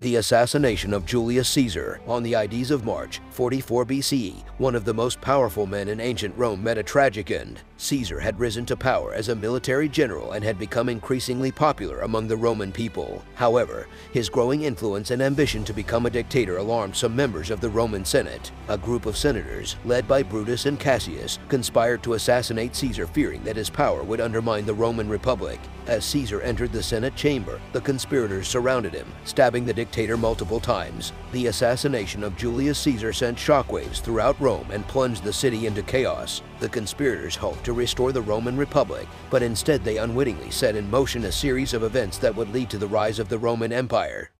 The assassination of Julius Caesar on the Ides of March 44 BCE, one of the most powerful men in ancient Rome, met a tragic end. Caesar had risen to power as a military general and had become increasingly popular among the Roman people. However, his growing influence and ambition to become a dictator alarmed some members of the Roman Senate. A group of senators, led by Brutus and Cassius, conspired to assassinate Caesar fearing that his power would undermine the Roman Republic. As Caesar entered the Senate chamber, the conspirators surrounded him, stabbing the dictator multiple times. The assassination of Julius Caesar sent shockwaves throughout Rome and plunged the city into chaos. The conspirators hoped to restore the Roman Republic, but instead they unwittingly set in motion a series of events that would lead to the rise of the Roman Empire.